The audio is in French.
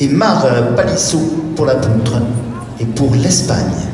Et Mar euh, Palissot pour la poutre et pour l'Espagne.